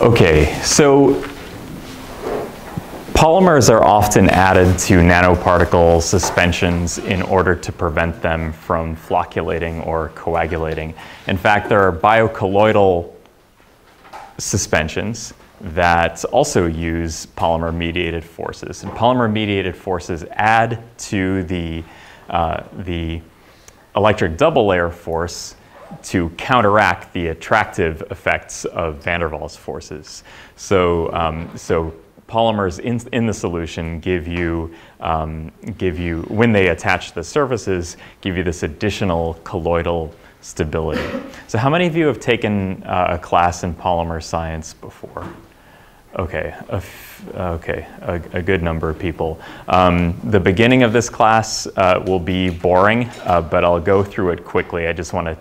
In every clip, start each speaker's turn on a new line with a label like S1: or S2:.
S1: Okay, so polymers are often added to nanoparticle suspensions in order to prevent them from flocculating or coagulating. In fact, there are biocolloidal suspensions that also use polymer-mediated forces. And polymer-mediated forces add to the, uh, the electric double layer force to counteract the attractive effects of van der Waals forces. So, um, so polymers in, in the solution give you, um, give you, when they attach the surfaces, give you this additional colloidal stability. So how many of you have taken uh, a class in polymer science before? Okay, a okay, a, a, good number of people. Um, the beginning of this class uh, will be boring, uh, but I'll go through it quickly. I just want to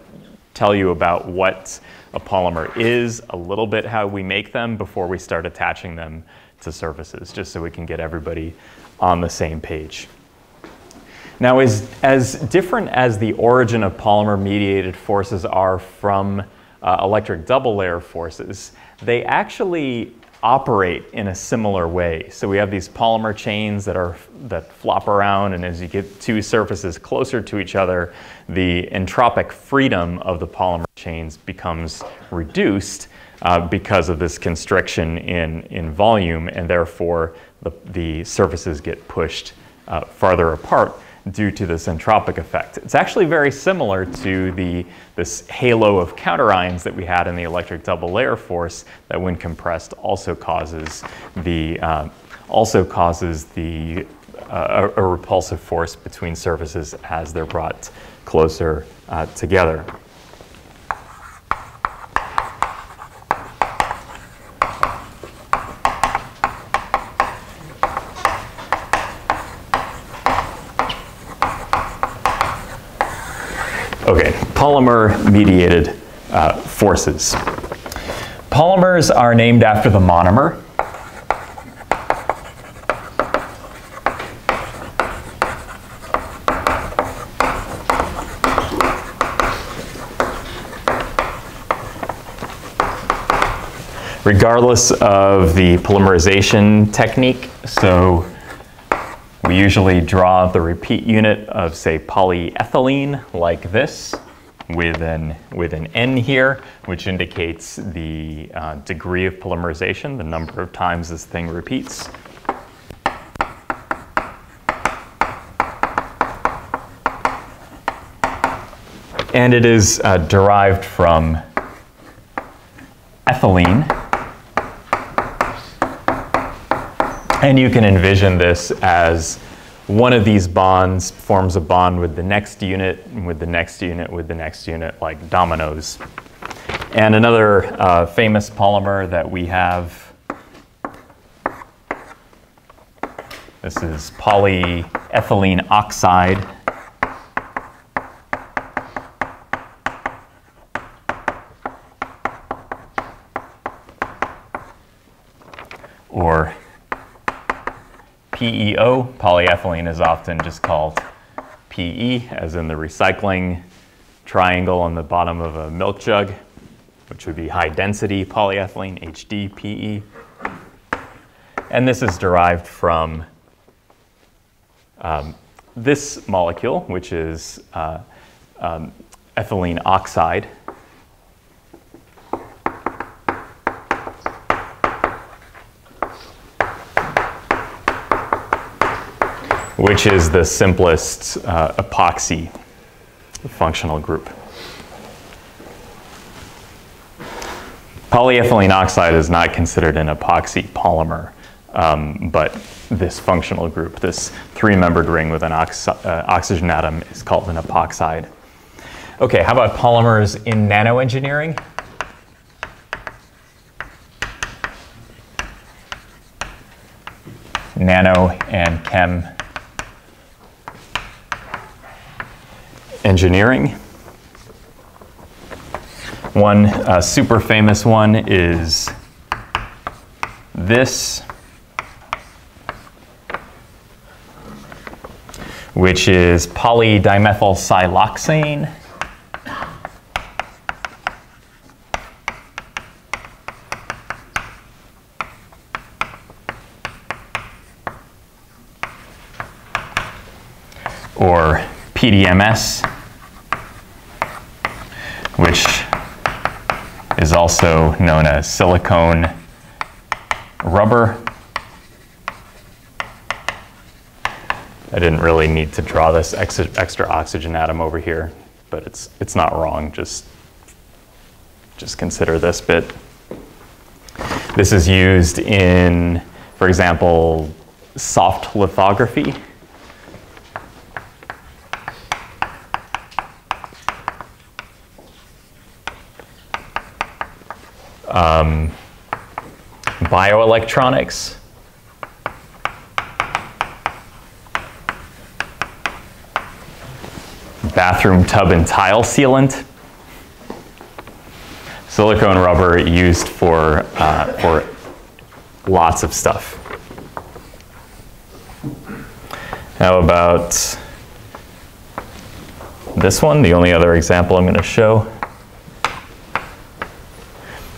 S1: tell you about what a polymer is, a little bit how we make them before we start attaching them to surfaces, just so we can get everybody on the same page. Now, as, as different as the origin of polymer-mediated forces are from uh, electric double layer forces, they actually operate in a similar way. So we have these polymer chains that are that flop around, and as you get two surfaces closer to each other, the entropic freedom of the polymer chains becomes reduced uh, because of this constriction in, in volume, and therefore the, the surfaces get pushed uh, farther apart due to this entropic effect. It's actually very similar to the, this halo of counterions that we had in the electric double layer force that when compressed also causes the, uh, also causes the, uh, a, a, repulsive force between surfaces as they're brought closer uh, together. Okay, polymer-mediated uh, forces. Polymers are named after the monomer. regardless of the polymerization technique. So we usually draw the repeat unit of, say, polyethylene like this with an, with an N here, which indicates the uh, degree of polymerization, the number of times this thing repeats. And it is uh, derived from ethylene, And you can envision this as one of these bonds forms a bond with the next unit, with the next unit, with the next unit, like dominoes. And another uh, famous polymer that we have, this is polyethylene oxide. Or PEO, polyethylene is often just called PE, as in the recycling triangle on the bottom of a milk jug, which would be high density polyethylene, HDPE. And this is derived from um, this molecule, which is uh, um, ethylene oxide, which is the simplest uh, epoxy functional group. Polyethylene oxide is not considered an epoxy polymer, um, but this functional group, this three-membered ring with an oxy uh, oxygen atom is called an epoxide. Okay, how about polymers in nanoengineering? Nano and chem engineering. One uh, super famous one is this, which is polydimethyl siloxane. or PDMS. Is also known as silicone rubber. I didn't really need to draw this extra, extra oxygen atom over here, but it's, it's not wrong. Just, just consider this bit. This is used in, for example, soft lithography. Um, bioelectronics. Bathroom tub and tile sealant. Silicone rubber used for, uh, for lots of stuff. How about this one, the only other example I'm going to show?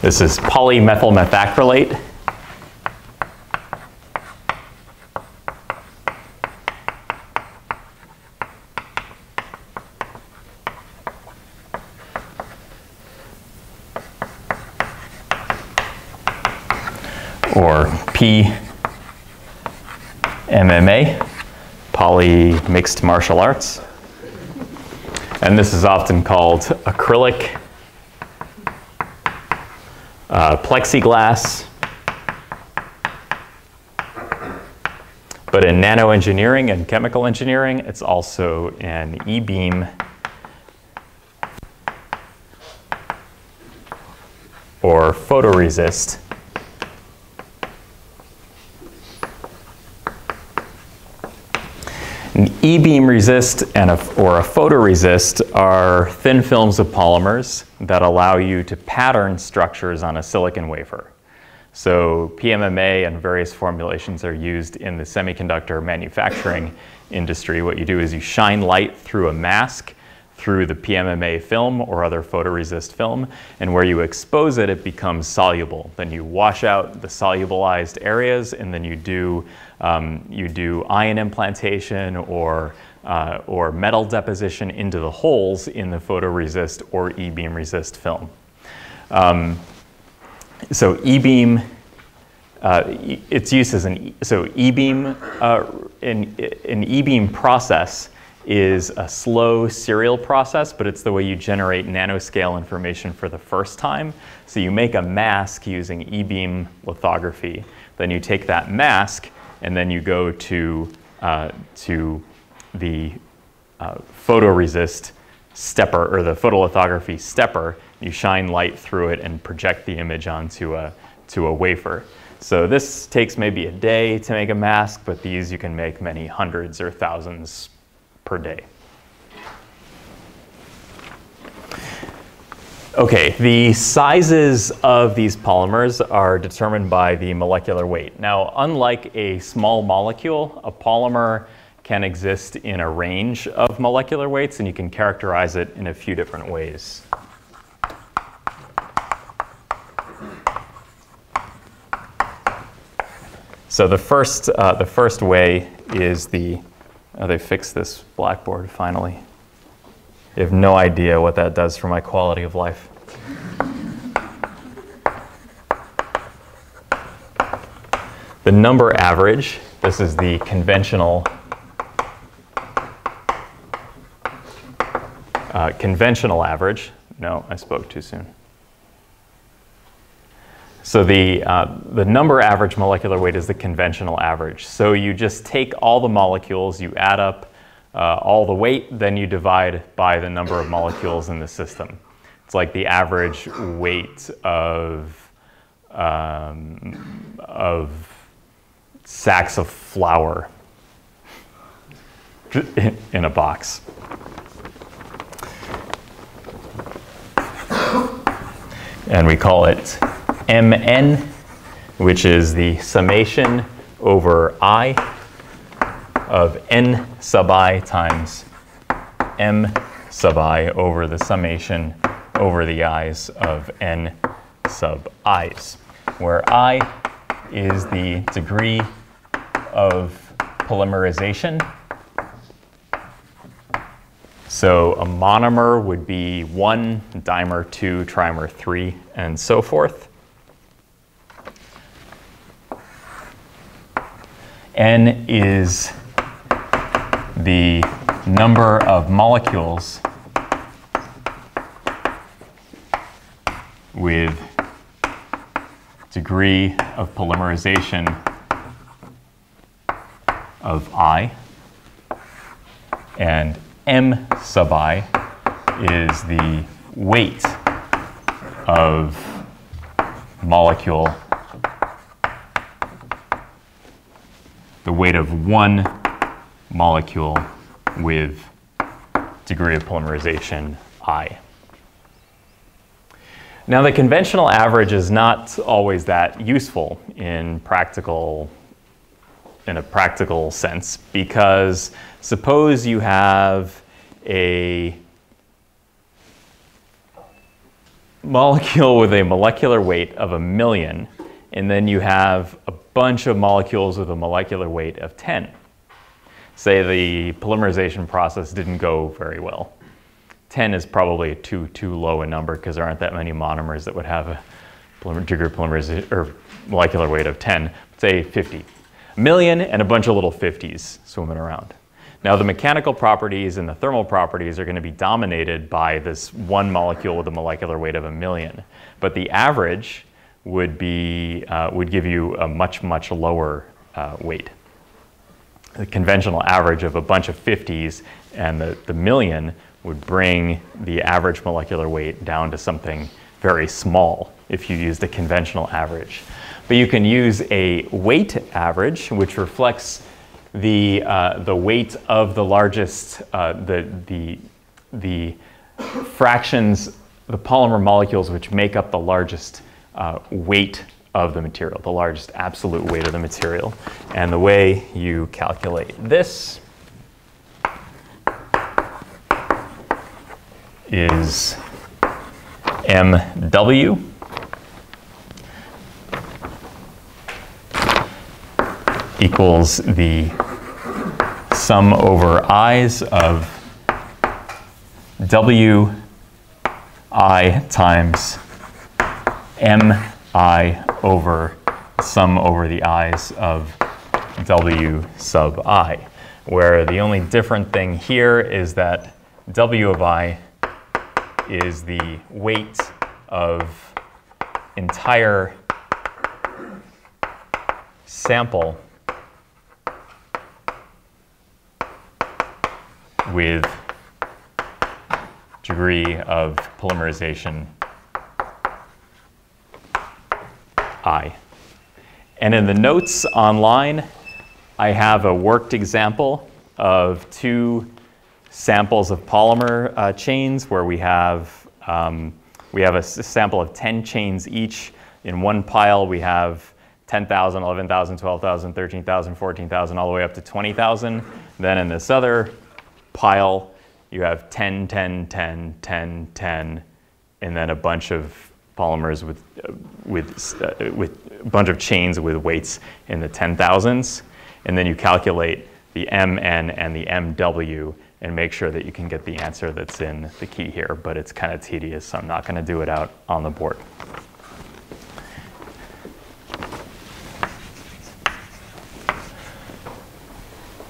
S1: This is polymethyl methacrylate. Or PMMA, poly mixed martial arts. And this is often called acrylic uh, plexiglass. But in nanoengineering and chemical engineering, it's also an e-beam or photoresist. An e-beam resist and a, or a photoresist are thin films of polymers that allow you to pattern structures on a silicon wafer. So PMMA and various formulations are used in the semiconductor manufacturing industry. What you do is you shine light through a mask through the PMMA film or other photoresist film, and where you expose it, it becomes soluble. Then you wash out the solubilized areas, and then you do um, you do ion implantation or, uh, or metal deposition into the holes in the photoresist or e-beam resist film. Um, so e-beam, uh, its use as an, so e-beam, uh, an, an e-beam process is a slow serial process, but it's the way you generate nanoscale information for the first time. So you make a mask using e-beam lithography. Then you take that mask and then you go to, uh, to the uh, photoresist stepper or the photolithography stepper. You shine light through it and project the image onto a, to a wafer. So this takes maybe a day to make a mask, but these you can make many hundreds or thousands per day. Okay, the sizes of these polymers are determined by the molecular weight. Now, unlike a small molecule, a polymer can exist in a range of molecular weights, and you can characterize it in a few different ways. So the first, uh, the first way is the, oh, they fixed this blackboard finally. You have no idea what that does for my quality of life. The number average, this is the conventional uh, conventional average. No, I spoke too soon. So the, uh, the number average molecular weight is the conventional average. So you just take all the molecules, you add up uh, all the weight, then you divide by the number of molecules in the system. It's like the average weight of, um, of sacks of flour in a box. And we call it MN, which is the summation over I of n sub i times m sub i over the summation over the i's of n sub i's, where i is the degree of polymerization So a monomer would be one, dimer two, trimer three, and so forth. N is the number of molecules with degree of polymerization of I. And M sub I is the weight of molecule, the weight of one molecule with degree of polymerization I. Now, the conventional average is not always that useful in practical in a practical sense because suppose you have a molecule with a molecular weight of a million and then you have a bunch of molecules with a molecular weight of 10. Say the polymerization process didn't go very well. 10 is probably too, too low a number because there aren't that many monomers that would have a degree polymerization or molecular weight of 10, say 50. Million and a bunch of little 50s swimming around. Now the mechanical properties and the thermal properties are going to be dominated by this one molecule with a molecular weight of a million. But the average would, be, uh, would give you a much, much lower uh, weight. The conventional average of a bunch of 50s and the, the million would bring the average molecular weight down to something very small if you use the conventional average. But you can use a weight average, which reflects the, uh, the weight of the largest, uh, the, the, the fractions, the polymer molecules which make up the largest uh, weight of the material, the largest absolute weight of the material. And the way you calculate this is MW. equals the sum over i's of w i times m i over sum over the i's of w sub i, where the only different thing here is that w of i is the weight of entire sample with degree of polymerization I. And in the notes online, I have a worked example of two samples of polymer uh, chains where we have, um, we have a sample of 10 chains each. In one pile, we have 10,000, 11,000, 12,000, 13,000, 14,000, all the way up to 20,000. Then in this other pile, you have 10, 10, 10, 10, 10, and then a bunch of polymers with, uh, with, uh, with a bunch of chains with weights in the 10,000s. And then you calculate the MN and the MW and make sure that you can get the answer that's in the key here, but it's kind of tedious, so I'm not going to do it out on the board.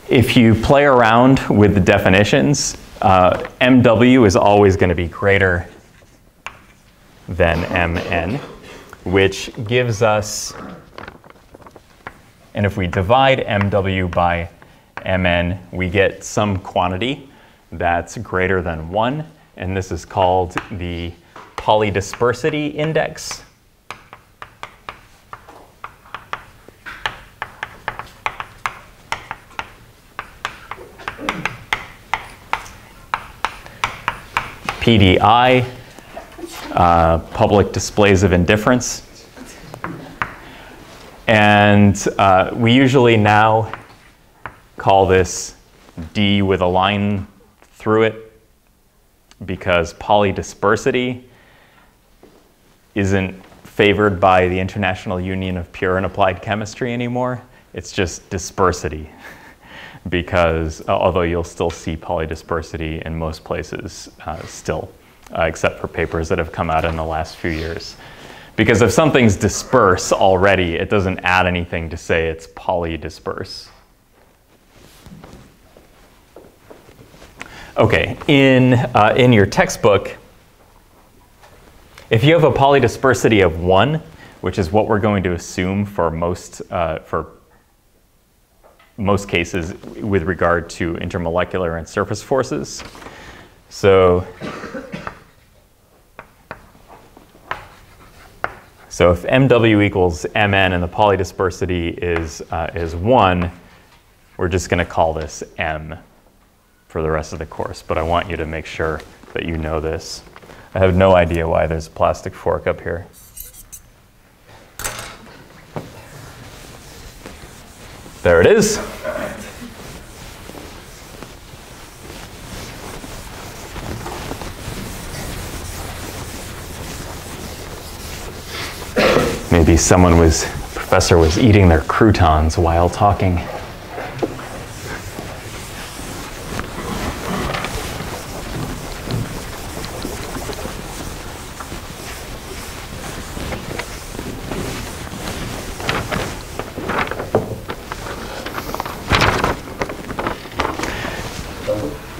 S1: If you play around with the definitions, uh, MW is always going to be greater than MN, which gives us, and if we divide MW by Mn, we get some quantity that's greater than 1, and this is called the polydispersity index. PDI, uh, public displays of indifference. And uh, we usually now call this D with a line through it because polydispersity isn't favored by the International Union of Pure and Applied Chemistry anymore. It's just dispersity. because uh, although you'll still see polydispersity in most places uh, still, uh, except for papers that have come out in the last few years. Because if something's disperse already, it doesn't add anything to say it's polydisperse. Okay, in, uh, in your textbook, if you have a polydispersity of 1, which is what we're going to assume for most, uh, for most cases with regard to intermolecular and surface forces. So, so if MW equals Mn and the polydispersity is, uh, is 1, we're just going to call this M for the rest of the course. But I want you to make sure that you know this. I have no idea why there's a plastic fork up here. There it is. Maybe someone was, professor was eating their croutons while talking.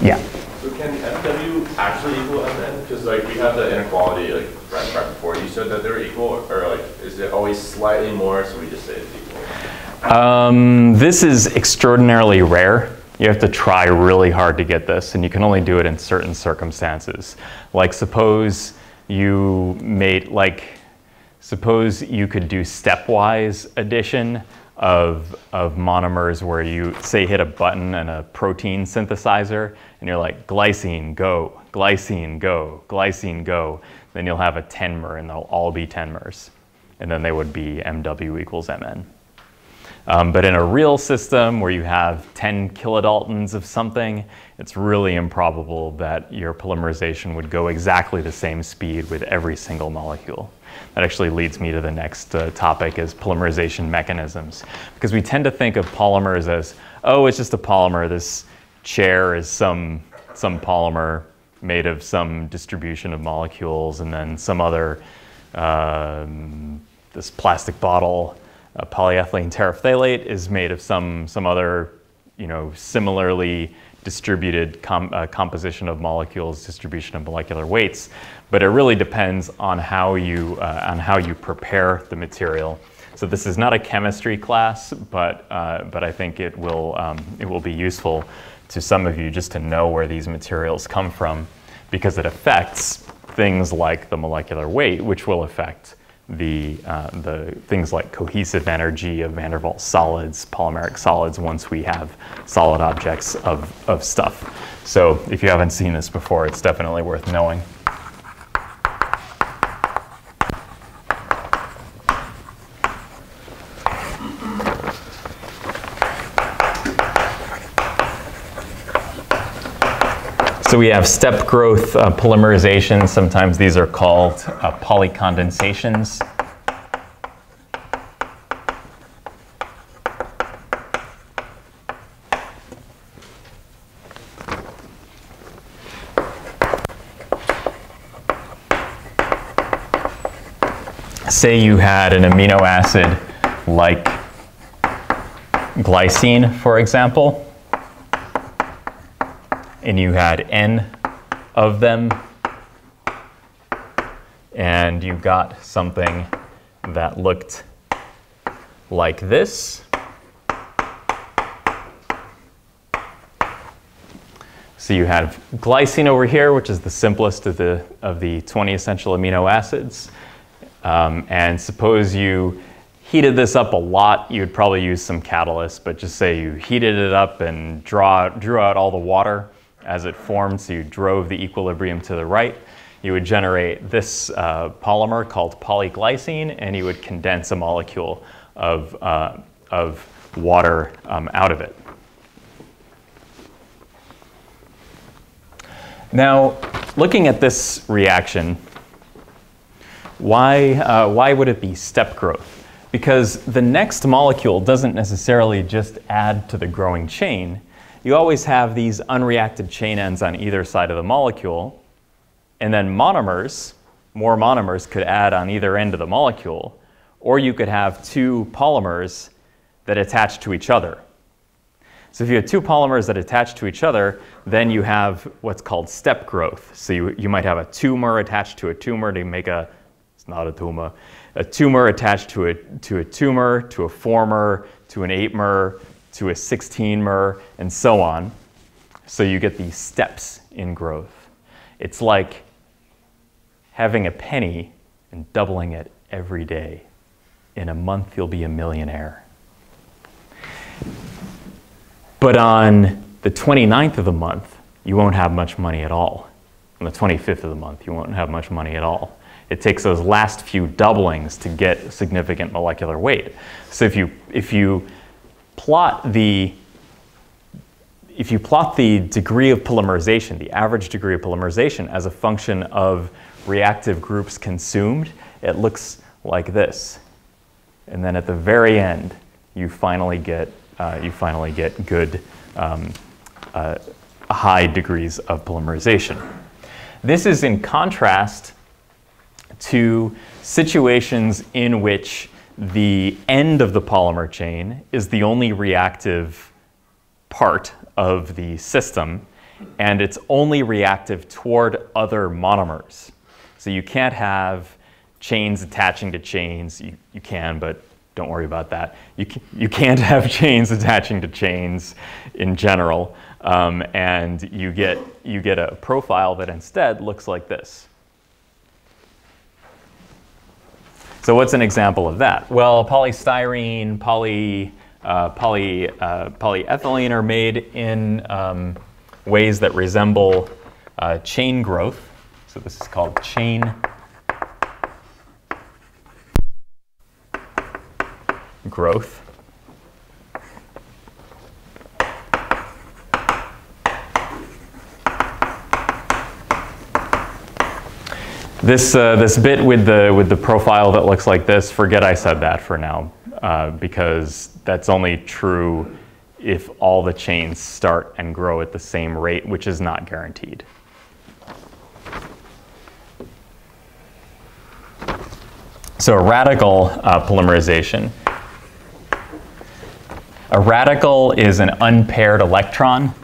S1: Yeah.
S2: So can MW actually equal Mn? Because like we have the inequality like right, right before. You said that they're equal, or like is it always slightly more? So we just say it's equal.
S1: Um, this is extraordinarily rare. You have to try really hard to get this, and you can only do it in certain circumstances. Like suppose you made like suppose you could do stepwise addition of, of monomers where you say hit a button and a protein synthesizer and you're like glycine go glycine go glycine go then you'll have a tenmer and they'll all be tenmers and then they would be mw equals mn um, but in a real system where you have 10 kilodaltons of something, it's really improbable that your polymerization would go exactly the same speed with every single molecule. That actually leads me to the next uh, topic is polymerization mechanisms. Because we tend to think of polymers as, oh, it's just a polymer. This chair is some, some polymer made of some distribution of molecules and then some other, um, this plastic bottle uh, polyethylene terephthalate is made of some, some other, you know, similarly distributed com uh, composition of molecules, distribution of molecular weights, but it really depends on how you, uh, on how you prepare the material. So this is not a chemistry class, but, uh, but I think it will, um, it will be useful to some of you just to know where these materials come from because it affects things like the molecular weight, which will affect the, uh, the things like cohesive energy of van der Waals solids, polymeric solids, once we have solid objects of, of stuff. So if you haven't seen this before, it's definitely worth knowing. So we have step growth uh, polymerization. Sometimes these are called uh, polycondensations. Say you had an amino acid like glycine, for example and you had n of them, and you got something that looked like this. So you have glycine over here, which is the simplest of the, of the 20 essential amino acids. Um, and suppose you heated this up a lot, you would probably use some catalyst, but just say you heated it up and draw, drew out all the water as it formed, so you drove the equilibrium to the right, you would generate this uh, polymer called polyglycine, and you would condense a molecule of, uh, of water um, out of it. Now, looking at this reaction, why, uh, why would it be step growth? Because the next molecule doesn't necessarily just add to the growing chain, you always have these unreacted chain ends on either side of the molecule. And then monomers, more monomers could add on either end of the molecule. Or you could have two polymers that attach to each other. So if you have two polymers that attach to each other, then you have what's called step growth. So you, you might have a tumor attached to a tumor to make a, it's not a tumor, a tumor attached to a, to a tumor, to a 4-mer, to an 8-mer, to a 16-mer, and so on. So you get these steps in growth. It's like having a penny and doubling it every day. In a month, you'll be a millionaire. But on the 29th of the month, you won't have much money at all. On the 25th of the month, you won't have much money at all. It takes those last few doublings to get significant molecular weight. So if you, if you plot the if you plot the degree of polymerization, the average degree of polymerization as a function of reactive groups consumed, it looks like this. And then at the very end, you finally get uh, you finally get good um, uh, high degrees of polymerization. This is in contrast to situations in which the end of the polymer chain is the only reactive part of the system, and it's only reactive toward other monomers. So you can't have chains attaching to chains. You, you can, but don't worry about that. You, you can't have chains attaching to chains in general. Um, and you get, you get a profile that instead looks like this. So what's an example of that? Well, polystyrene, poly, uh, poly, uh, polyethylene are made in um, ways that resemble uh, chain growth. So this is called chain growth. This, uh, this bit with the, with the profile that looks like this, forget I said that for now, uh, because that's only true if all the chains start and grow at the same rate, which is not guaranteed. So a radical uh, polymerization a radical is an unpaired electron.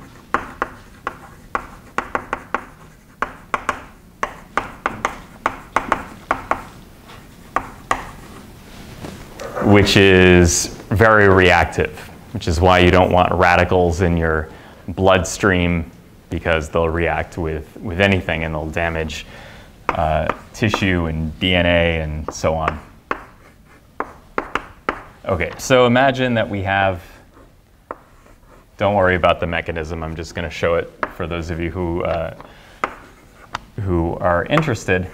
S1: Which is very reactive, which is why you don't want radicals in your bloodstream because they'll react with, with anything and they'll damage uh, tissue and DNA and so on. Okay, so imagine that we have don't worry about the mechanism. I'm just going to show it for those of you who, uh, who are interested.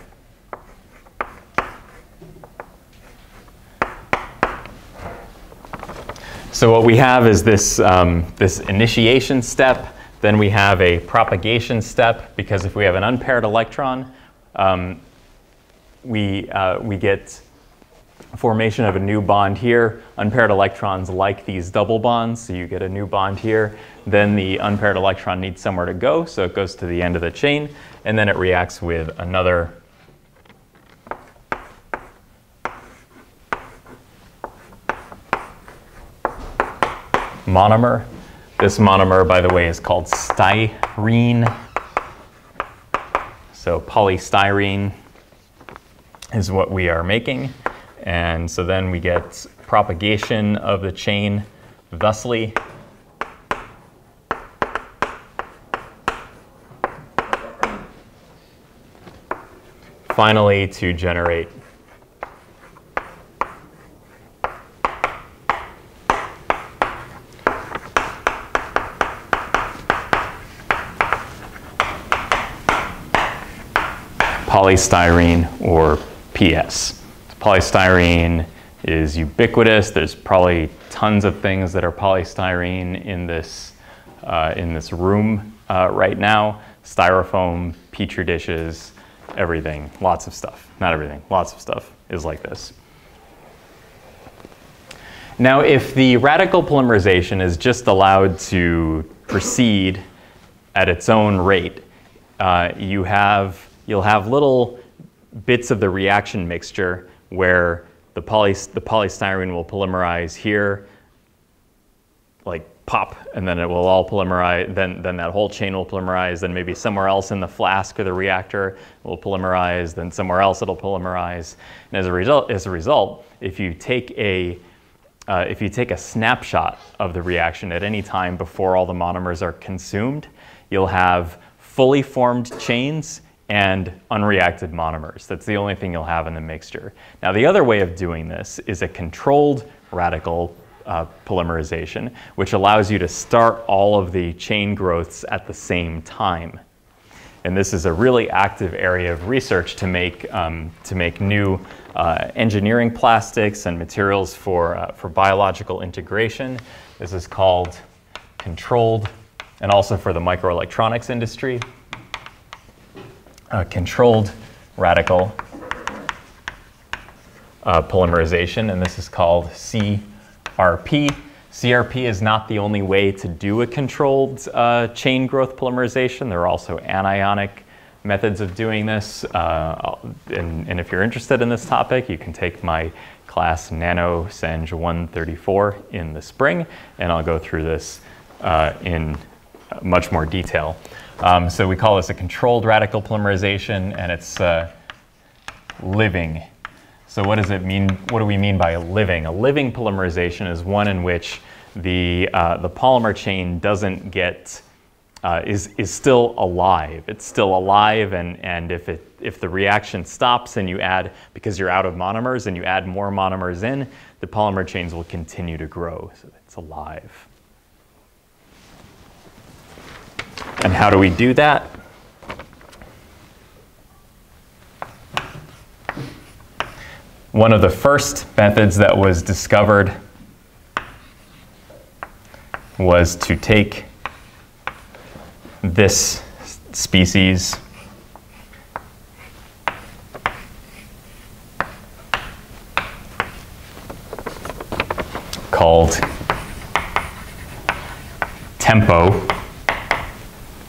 S1: So what we have is this, um, this initiation step. Then we have a propagation step because if we have an unpaired electron, um, we, uh, we get formation of a new bond here. Unpaired electrons like these double bonds, so you get a new bond here. Then the unpaired electron needs somewhere to go, so it goes to the end of the chain, and then it reacts with another monomer. This monomer, by the way, is called styrene. So polystyrene is what we are making. And so then we get propagation of the chain thusly. Finally, to generate polystyrene or PS polystyrene is ubiquitous. There's probably tons of things that are polystyrene in this, uh, in this room uh, right now. Styrofoam, petri dishes, everything, lots of stuff. Not everything, lots of stuff is like this. Now, if the radical polymerization is just allowed to proceed at its own rate, uh, you have, you'll have little bits of the reaction mixture where the, poly, the polystyrene will polymerize here, like pop, and then it will all polymerize, then, then that whole chain will polymerize, then maybe somewhere else in the flask or the reactor will polymerize, then somewhere else it'll polymerize. And as a result, as a result if you take a uh, if you take a snapshot of the reaction at any time before all the monomers are consumed, you'll have fully formed chains and unreacted monomers. That's the only thing you'll have in the mixture. Now, the other way of doing this is a controlled radical uh, polymerization, which allows you to start all of the chain growths at the same time. And this is a really active area of research to make, um, to make new uh, engineering plastics and materials for, uh, for biological integration. This is called controlled, and also for the microelectronics industry, uh, controlled radical uh, polymerization, and this is called CRP. CRP is not the only way to do a controlled uh, chain growth polymerization. There are also anionic methods of doing this. Uh, and, and, if you're interested in this topic, you can take my class Nano Seng 134 in the spring, and I'll go through this uh, in much more detail. Um, so we call this a controlled radical polymerization, and it's uh, living. So what does it mean? What do we mean by a living? A living polymerization is one in which the, uh, the polymer chain doesn't get, uh, is, is still alive. It's still alive, and, and if, it, if the reaction stops and you add, because you're out of monomers and you add more monomers in, the polymer chains will continue to grow. So it's alive. And how do we do that? One of the first methods that was discovered was to take this species called TEMPO,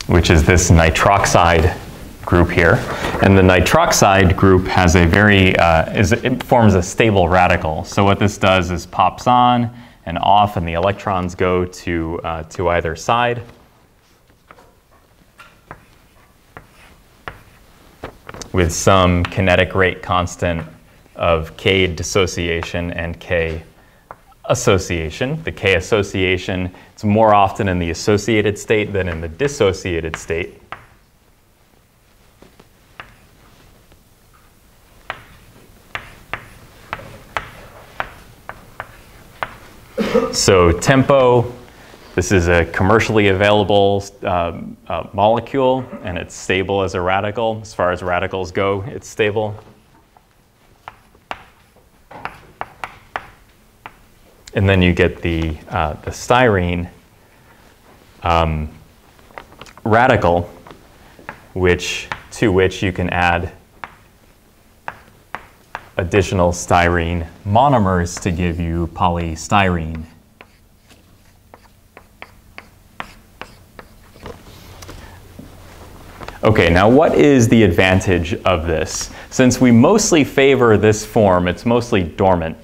S1: which is this nitroxide group here. And the nitroxide group has a very, uh, is, it forms a stable radical. So what this does is pops on, and off, and the electrons go to, uh, to either side. with some kinetic rate constant of K dissociation and K association. The K association, it's more often in the associated state than in the dissociated state. So TEMPO, this is a commercially available um, uh, molecule and it's stable as a radical. As far as radicals go, it's stable. And then you get the, uh, the styrene um, radical, which, to which you can add additional styrene monomers to give you polystyrene. Okay, now what is the advantage of this? Since we mostly favor this form, it's mostly dormant.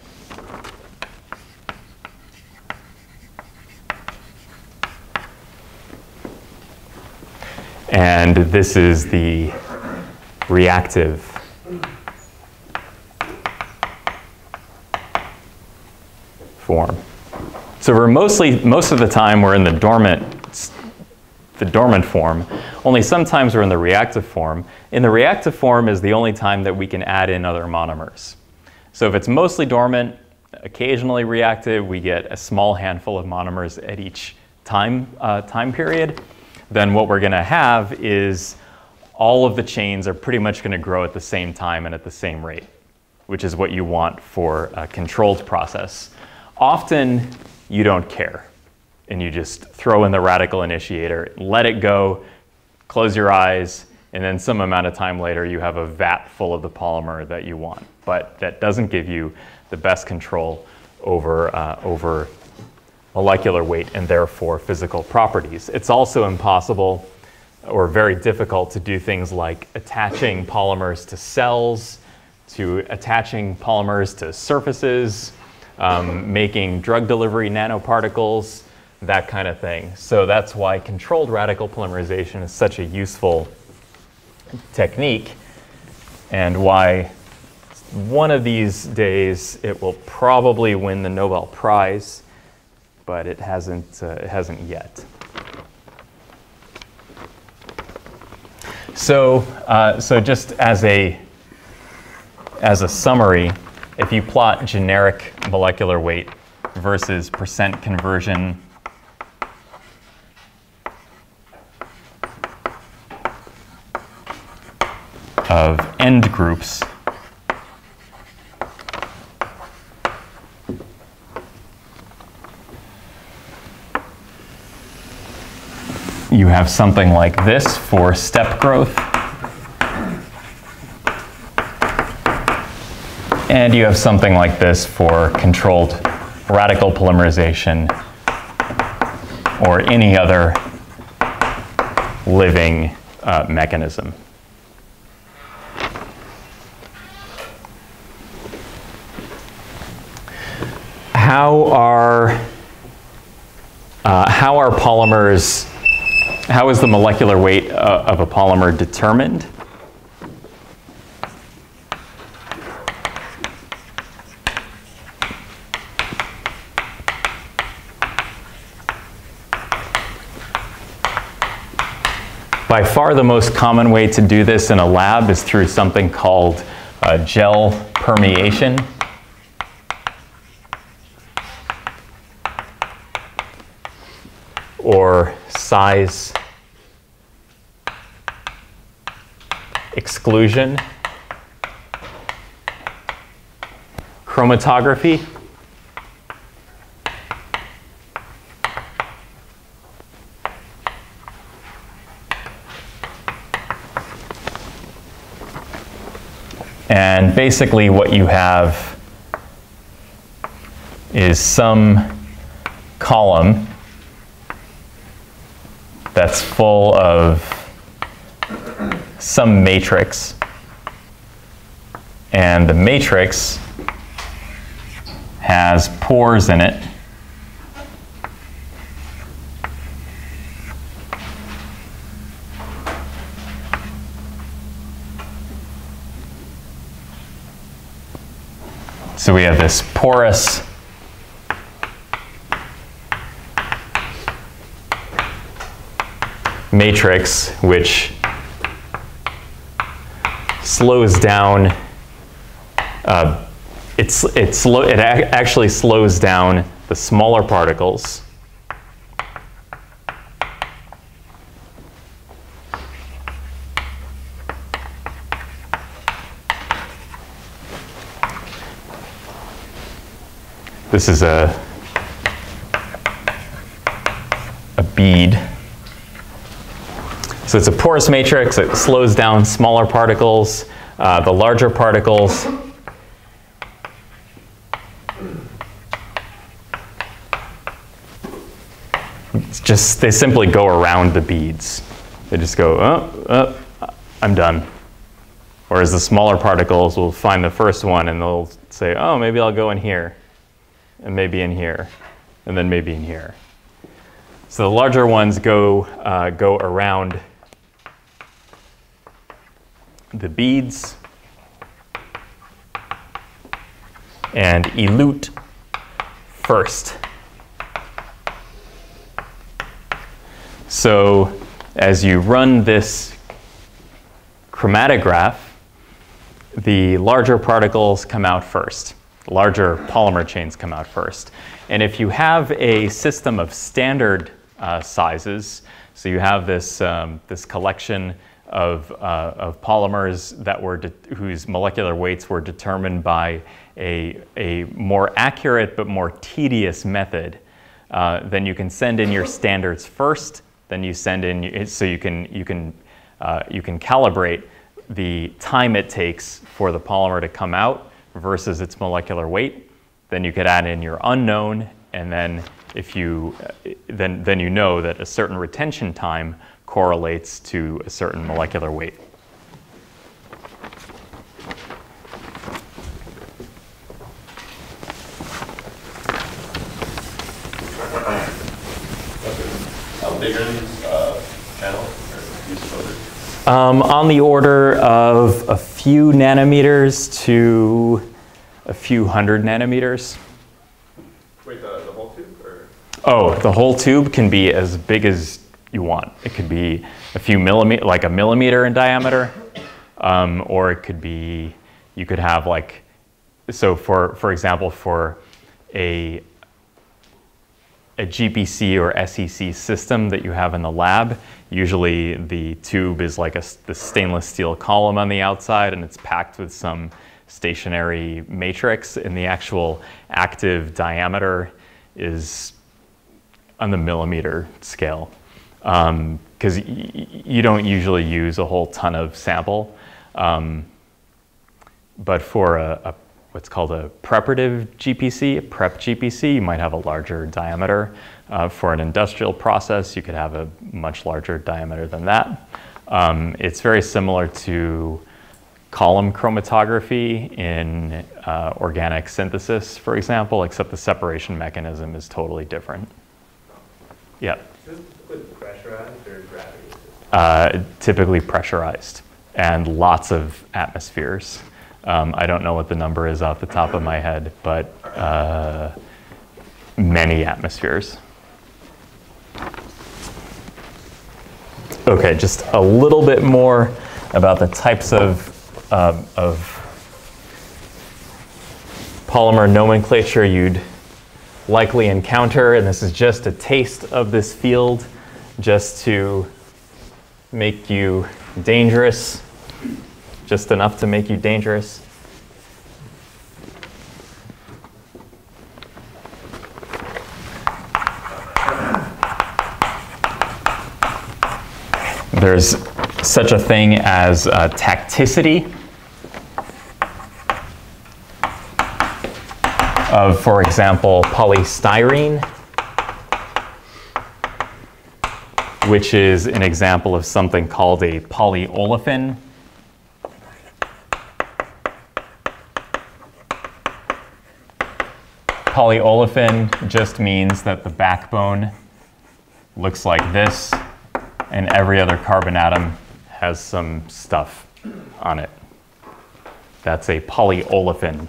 S1: And this is the reactive form. So we're mostly, most of the time we're in the dormant, the dormant form. Only sometimes we're in the reactive form. In the reactive form is the only time that we can add in other monomers. So if it's mostly dormant, occasionally reactive, we get a small handful of monomers at each time, uh, time period. Then what we're gonna have is all of the chains are pretty much gonna grow at the same time and at the same rate, which is what you want for a controlled process. Often you don't care and you just throw in the radical initiator, let it go, close your eyes, and then some amount of time later you have a vat full of the polymer that you want. But that doesn't give you the best control over, uh, over molecular weight and therefore physical properties. It's also impossible or very difficult to do things like attaching polymers to cells, to attaching polymers to surfaces, um, making drug delivery nanoparticles, that kind of thing. So that's why controlled radical polymerization is such a useful technique and why one of these days it will probably win the Nobel Prize, but it hasn't, uh, it hasn't yet. So, uh, so just as a, as a summary, if you plot generic molecular weight versus percent conversion of end groups, have something like this for step growth. And you have something like this for controlled radical polymerization or any other living uh, mechanism. How are, uh, how are polymers how is the molecular weight uh, of a polymer determined? By far the most common way to do this in a lab is through something called uh, gel permeation. Or size exclusion, chromatography, And basically what you have is some column that's full of some matrix. And the matrix has pores in it. So we have this porous matrix, which slows down, uh, it's, it, slow, it actually slows down the smaller particles. This is a, a bead. So it's a porous matrix. It slows down smaller particles. Uh, the larger particles just they simply go around the beads. They just go, oh, oh, I'm done. Whereas the smaller particles will find the first one and they'll say, oh, maybe I'll go in here, and maybe in here, and then maybe in here. So the larger ones go, uh, go around the beads and elute first. So as you run this chromatograph, the larger particles come out first. Larger polymer chains come out first. And if you have a system of standard uh, sizes, so you have this, um, this collection of, uh, of polymers that were whose molecular weights were determined by a, a more accurate but more tedious method, uh, then you can send in your standards first. Then you send in so you can you can uh, you can calibrate the time it takes for the polymer to come out versus its molecular weight. Then you could add in your unknown and then if you, then, then you know that a certain retention time correlates to a certain molecular weight.
S2: How big are these uh, channels or these filters?
S1: Um, on the order of a few nanometers to a few hundred nanometers.
S2: Wait, the, the whole tube or?
S1: Oh, the whole tube can be as big as you want. It could be a few millimeter, like a millimeter in diameter, um, or it could be, you could have like, so for, for example, for a, a GPC or SEC system that you have in the lab, usually the tube is like a, the stainless steel column on the outside and it's packed with some stationary matrix and the actual active diameter is on the millimeter scale because you don't usually use a whole ton of sample. Um, but for a, a, what's called a preparative GPC, a prep GPC, you might have a larger diameter. Uh, for an industrial process, you could have a much larger diameter than that. Um, it's very similar to column chromatography in uh, organic synthesis, for example, except the separation mechanism is totally different. Yeah.
S3: Pressurized or gravity?
S1: uh, typically pressurized and lots of atmospheres. Um, I don't know what the number is off the top of my head, but uh, many atmospheres. Okay, just a little bit more about the types of, um, of polymer nomenclature you'd likely encounter, and this is just a taste of this field, just to make you dangerous, just enough to make you dangerous. There's such a thing as uh, tacticity of, for example, polystyrene. Which is an example of something called a polyolefin. Polyolefin just means that the backbone looks like this, and every other carbon atom has some stuff on it. That's a polyolefin.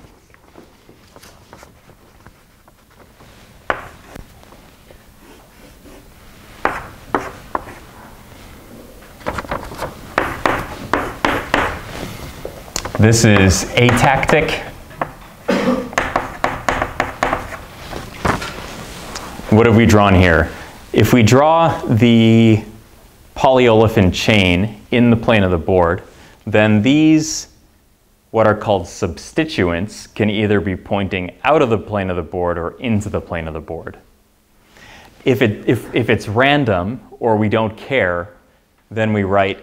S1: This is atactic. What have we drawn here? If we draw the polyolefin chain in the plane of the board, then these, what are called substituents, can either be pointing out of the plane of the board or into the plane of the board. If, it, if, if it's random or we don't care, then we write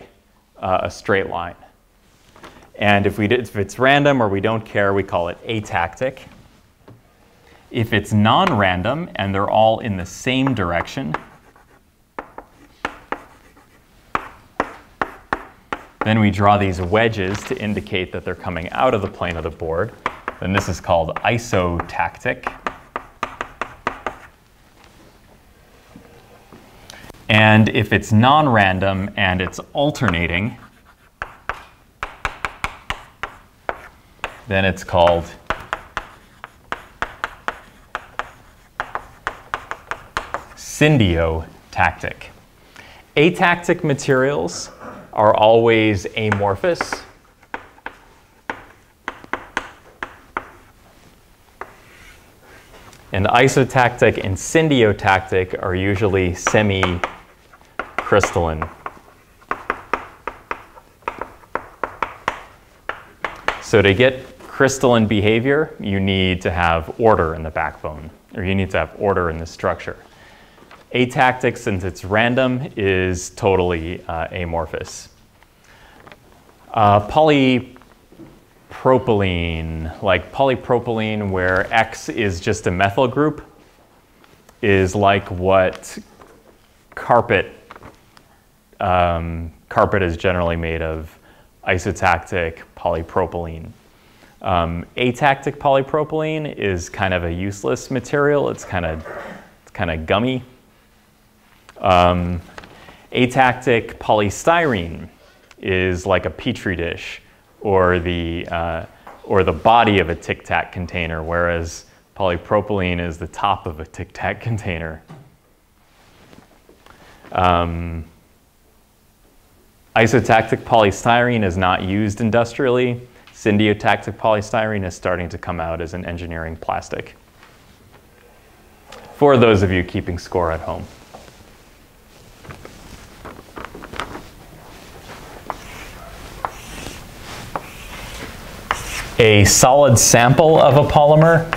S1: uh, a straight line. And if, we did, if it's random or we don't care, we call it atactic. If it's non-random and they're all in the same direction, then we draw these wedges to indicate that they're coming out of the plane of the board. Then this is called isotactic. And if it's non-random and it's alternating, then it's called syndiotactic. Atactic materials are always amorphous. And isotactic and syndiotactic are usually semi-crystalline. So to get crystalline behavior, you need to have order in the backbone, or you need to have order in the structure. Atactic, since it's random, is totally uh, amorphous. Uh, polypropylene, like polypropylene where X is just a methyl group, is like what carpet um, carpet is generally made of isotactic polypropylene. Um, atactic polypropylene is kind of a useless material. It's kind of it's kind of gummy. Um, atactic polystyrene is like a petri dish or the uh, or the body of a Tic Tac container, whereas polypropylene is the top of a Tic Tac container. Um, isotactic polystyrene is not used industrially. Syndiotactic polystyrene is starting to come out as an engineering plastic. For those of you keeping score at home. A solid sample of a polymer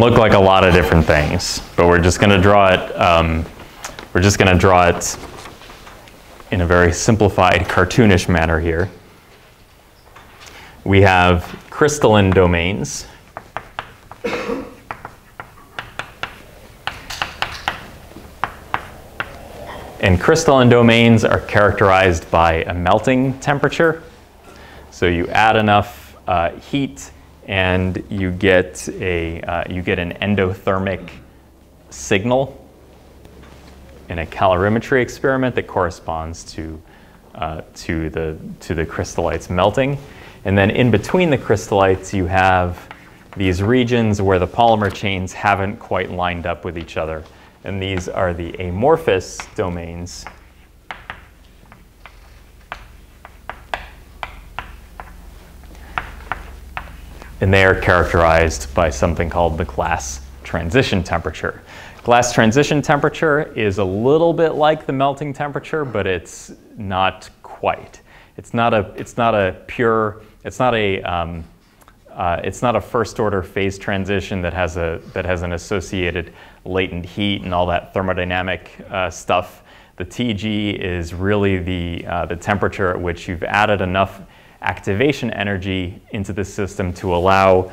S1: look like a lot of different things, but we're just going to draw it. Um, we're just going to draw it in a very simplified, cartoonish manner here. We have crystalline domains. And crystalline domains are characterized by a melting temperature. So you add enough uh, heat and you get, a, uh, you get an endothermic signal in a calorimetry experiment that corresponds to, uh, to, the, to the crystallites melting. And then in between the crystallites, you have these regions where the polymer chains haven't quite lined up with each other. And these are the amorphous domains and they are characterized by something called the glass transition temperature. Glass transition temperature is a little bit like the melting temperature, but it's not quite. It's not a, it's not a pure, it's not a, um, uh, it's not a first order phase transition that has, a, that has an associated latent heat and all that thermodynamic uh, stuff. The TG is really the, uh, the temperature at which you've added enough activation energy into the system to allow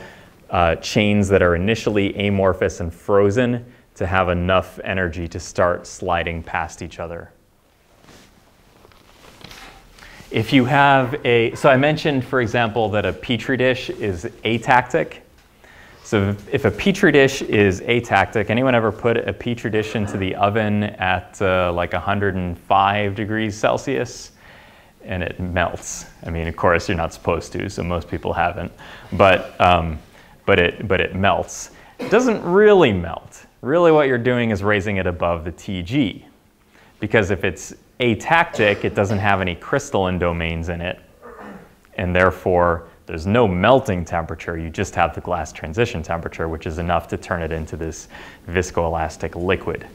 S1: uh, chains that are initially amorphous and frozen to have enough energy to start sliding past each other. If you have a, so I mentioned, for example, that a petri dish is atactic. So if a petri dish is atactic, anyone ever put a petri dish into the oven at uh, like 105 degrees Celsius? And it melts. I mean, of course, you're not supposed to, so most people haven't, but, um, but, it, but it melts. It doesn't really melt. Really what you're doing is raising it above the TG. Because if it's atactic, it doesn't have any crystalline domains in it, and therefore there's no melting temperature, you just have the glass transition temperature, which is enough to turn it into this viscoelastic liquid.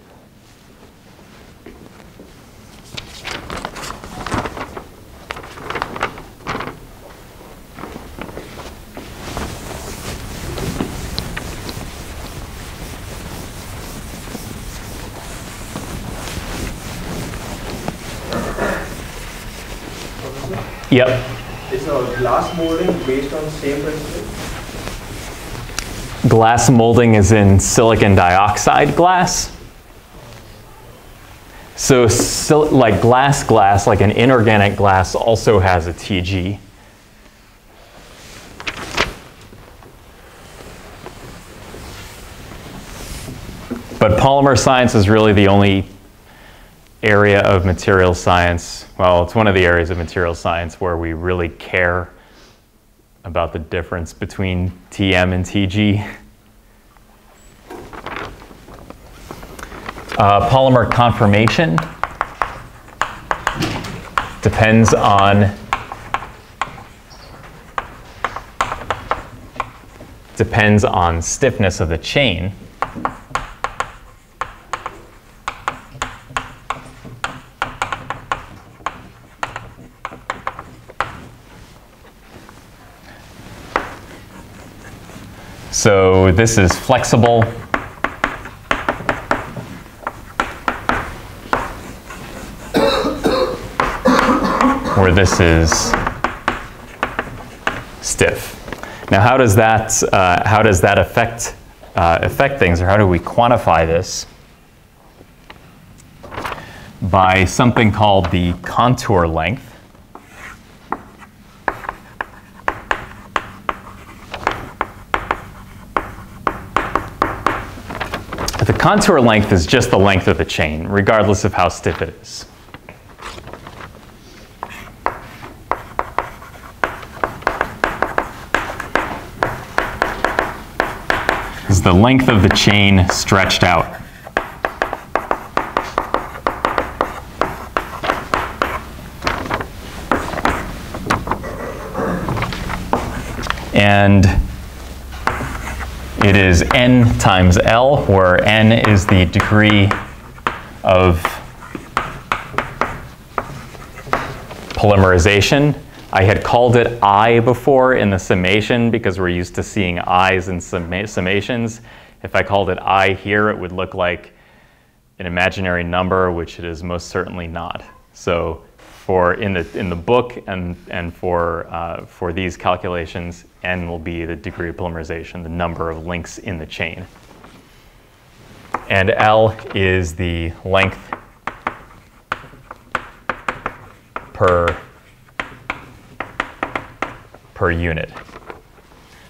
S1: Yep.
S3: Is a glass molding based on same principle?
S1: Glass molding is in silicon dioxide glass. So, like glass glass, like an inorganic glass, also has a TG. But polymer science is really the only area of material science, well, it's one of the areas of material science where we really care about the difference between TM and TG. Uh, polymer conformation depends on depends on stiffness of the chain. So this is flexible. or this is stiff. Now, how does that, uh, how does that affect, uh, affect things, or how do we quantify this? By something called the contour length. The contour length is just the length of the chain, regardless of how stiff it is. Is the length of the chain stretched out. And n times L, where n is the degree of polymerization. I had called it I before in the summation because we're used to seeing I's in summa summations. If I called it I here, it would look like an imaginary number, which it is most certainly not. So for in the, in the book and, and for, uh, for these calculations, n will be the degree of polymerization, the number of links in the chain. And L is the length per, per unit.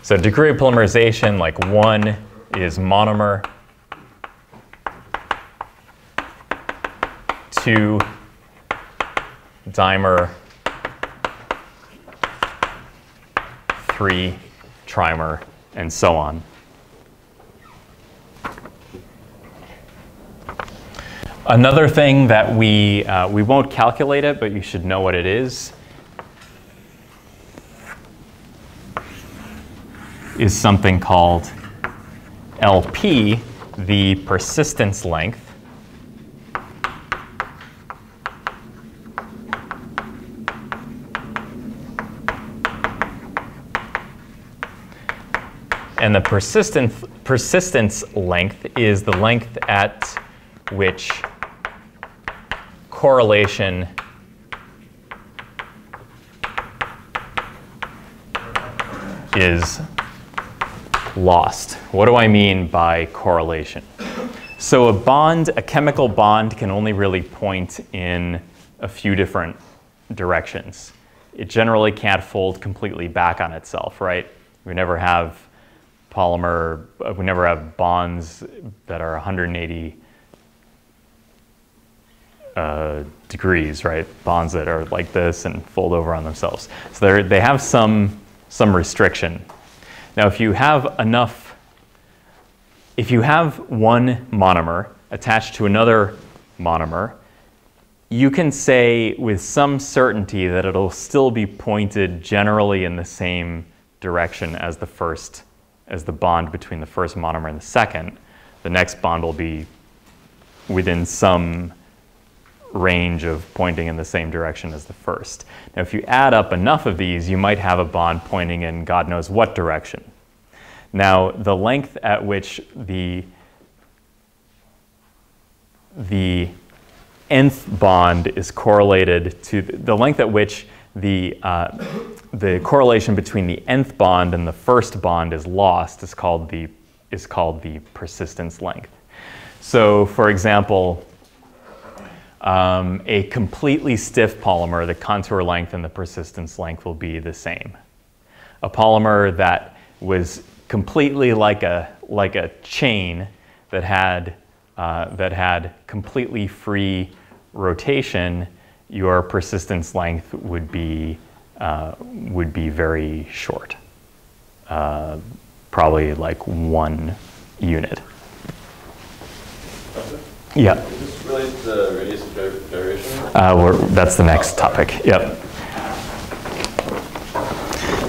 S1: So degree of polymerization, like one is monomer, two dimer, three trimer, and so on. Another thing that we, uh, we won't calculate it, but you should know what it is, is something called LP, the persistence length. And the persistence, persistence length is the length at which correlation is lost. What do I mean by correlation? So a bond, a chemical bond can only really point in a few different directions. It generally can't fold completely back on itself, right? We never have polymer, uh, we never have bonds that are 180 uh, degrees, right? Bonds that are like this and fold over on themselves. So they have some, some restriction. Now, if you have enough, if you have one monomer attached to another monomer, you can say with some certainty that it'll still be pointed generally in the same direction as the first as the bond between the first monomer and the second, the next bond will be within some range of pointing in the same direction as the first. Now, if you add up enough of these, you might have a bond pointing in God knows what direction. Now, the length at which the, the nth bond is correlated to the length at which the, uh, the correlation between the nth bond and the first bond is lost is called the, is called the persistence length. So for example, um, a completely stiff polymer, the contour length and the persistence length will be the same. A polymer that was completely like a, like a chain that had, uh, that had completely free rotation your persistence length would be, uh, would be very short, uh, probably like one unit. Yeah.
S2: Is this related to the radius of gyration?
S1: Uh, that's the next topic. Yep.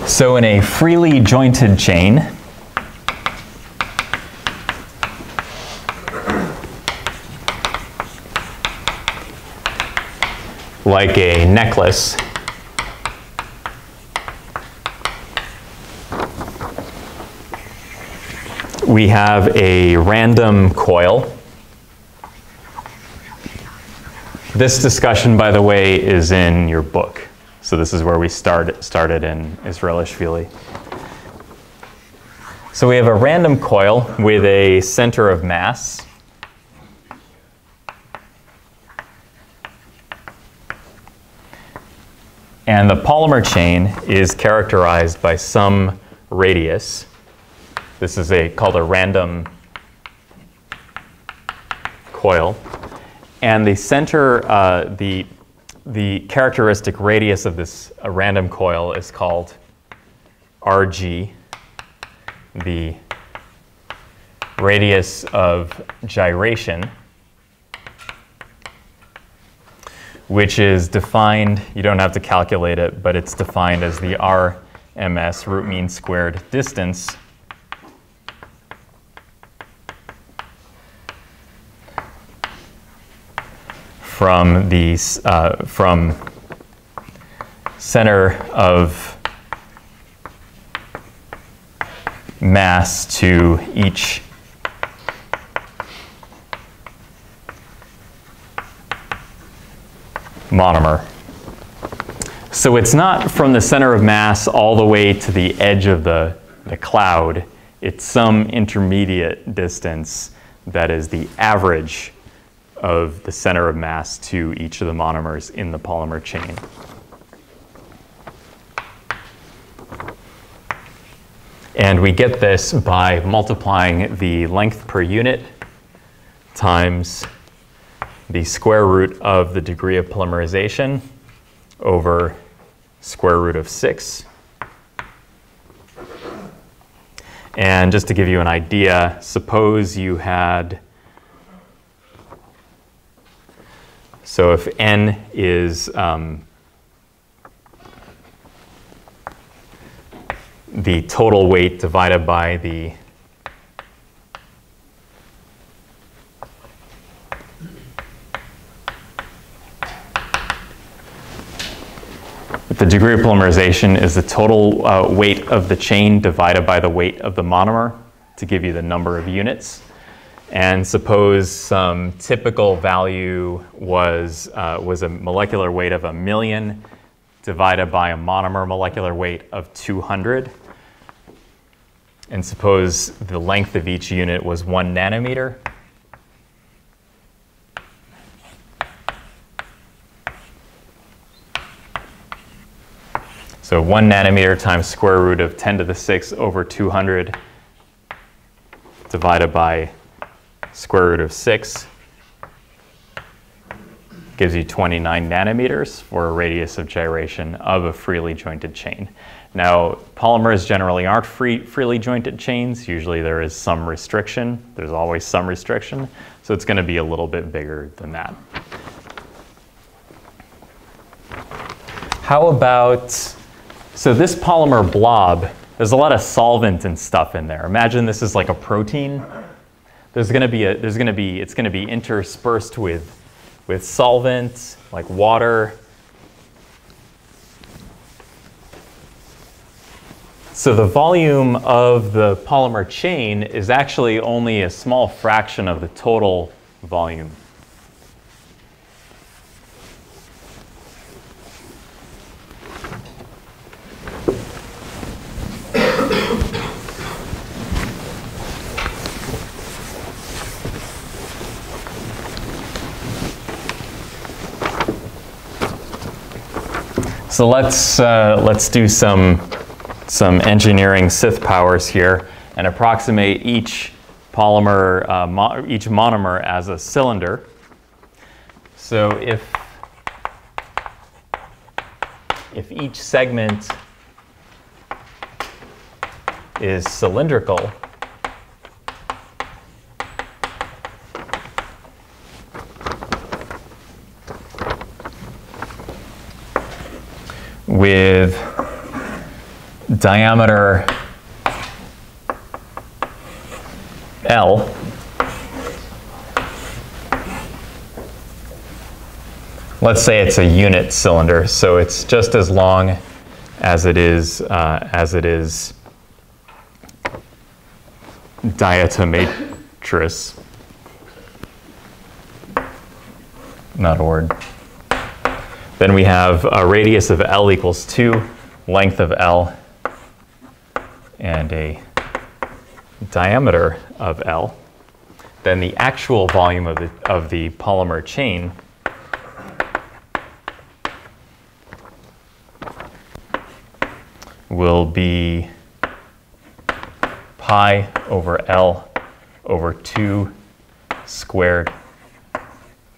S1: So in a freely jointed chain, like a necklace. We have a random coil. This discussion, by the way, is in your book. So this is where we start, started in Israelachvili. So we have a random coil with a center of mass. And the polymer chain is characterized by some radius. This is a, called a random coil. And the center, uh, the, the characteristic radius of this random coil is called RG. The radius of gyration, which is defined, you don't have to calculate it, but it's defined as the RMS, root mean squared distance, from the uh, from center of mass to each monomer. So it's not from the center of mass all the way to the edge of the, the cloud. It's some intermediate distance that is the average of the center of mass to each of the monomers in the polymer chain. And we get this by multiplying the length per unit times the square root of the degree of polymerization over square root of 6. And just to give you an idea, suppose you had So if n is um, the total weight divided by the the degree of polymerization is the total uh, weight of the chain divided by the weight of the monomer to give you the number of units. And suppose some typical value was, uh, was a molecular weight of a million divided by a monomer molecular weight of 200. And suppose the length of each unit was one nanometer. So one nanometer times square root of 10 to the 6 over 200 divided by square root of 6 gives you 29 nanometers for a radius of gyration of a freely jointed chain. Now, polymers generally aren't free, freely jointed chains. Usually there is some restriction. There's always some restriction. So it's going to be a little bit bigger than that. How about, so this polymer blob, there's a lot of solvent and stuff in there. Imagine this is like a protein there's to be a, there's to be, it's going to be interspersed with, with solvent, like water. So the volume of the polymer chain is actually only a small fraction of the total volume. So let's, uh, let's do some, some engineering Sith powers here and approximate each polymer, uh, mo each monomer as a cylinder. So if, if each segment is cylindrical, with diameter L. Let's say it's a unit cylinder, so it's just as long as it is uh, as it is diatomaceous. Not a word. Then we have a radius of L equals 2, length of L, and a diameter of L. Then the actual volume of the, of the polymer chain will be pi over L over 2 squared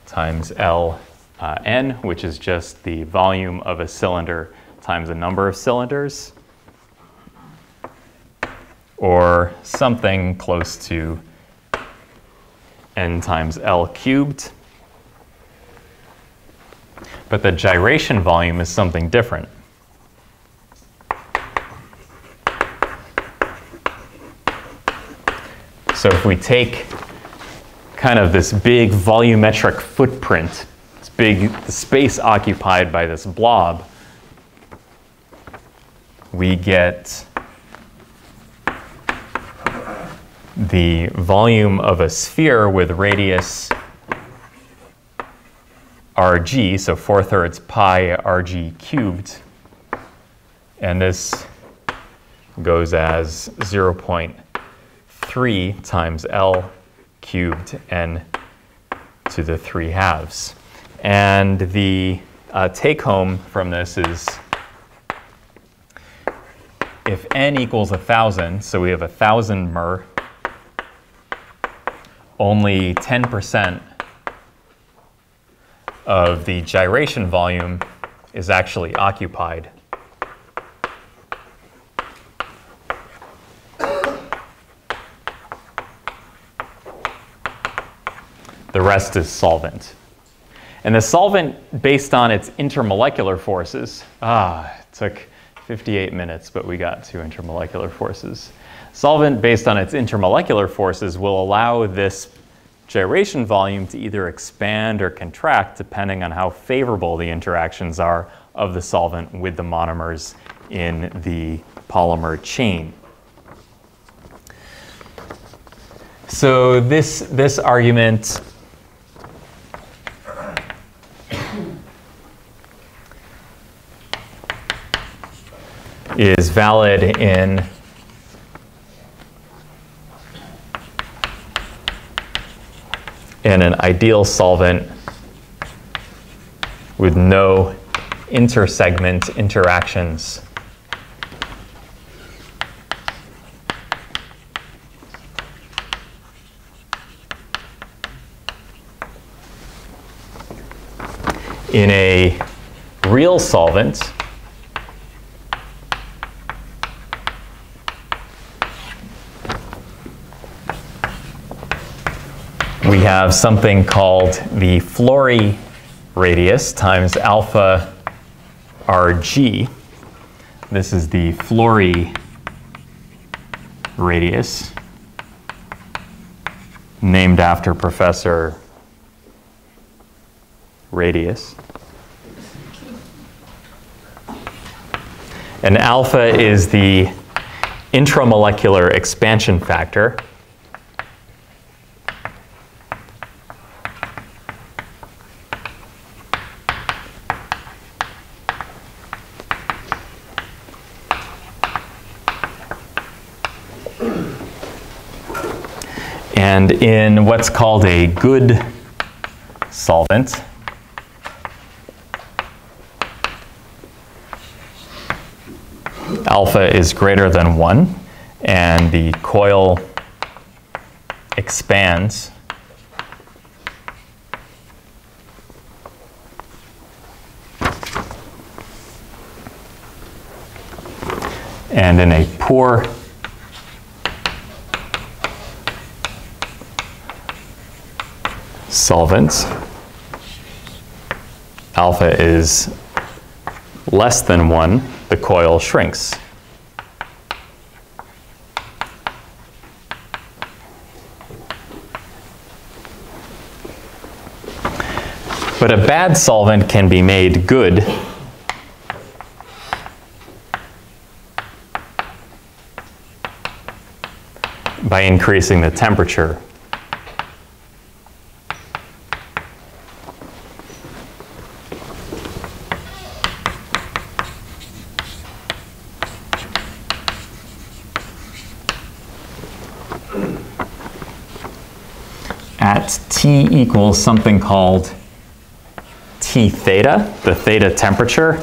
S1: times L uh, n, which is just the volume of a cylinder times the number of cylinders, or something close to n times L cubed. But the gyration volume is something different. So if we take kind of this big volumetric footprint, this big space occupied by this blob, we get the volume of a sphere with radius rg, so 4 thirds pi rg cubed. And this goes as 0.3 times L cubed n to the 3 halves. And the uh, take home from this is if n equals 1,000, so we have 1,000 mer, only 10% of the gyration volume is actually occupied. The rest is solvent. And the solvent, based on its intermolecular forces, ah, it took 58 minutes, but we got to intermolecular forces. Solvent, based on its intermolecular forces, will allow this gyration volume to either expand or contract depending on how favorable the interactions are of the solvent with the monomers in the polymer chain. So this, this argument is valid in in an ideal solvent with no intersegment interactions. In a real solvent, we have something called the Flory radius times alpha rg. This is the Flory radius, named after Professor Radius. And alpha is the intramolecular expansion factor. In what's called a good solvent, alpha is greater than 1, and the coil expands. And in a poor solvent, alpha is less than 1, the coil shrinks. But a bad solvent can be made good by increasing the temperature. at T equals something called T theta, the theta temperature,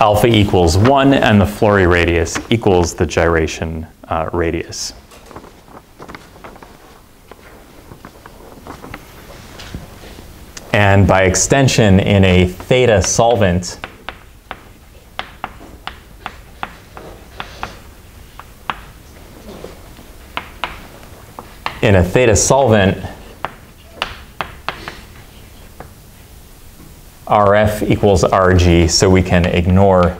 S1: alpha equals 1 and the Flory radius equals the gyration uh, radius. And by extension, in a theta solvent, in a theta solvent, RF equals RG, so we can ignore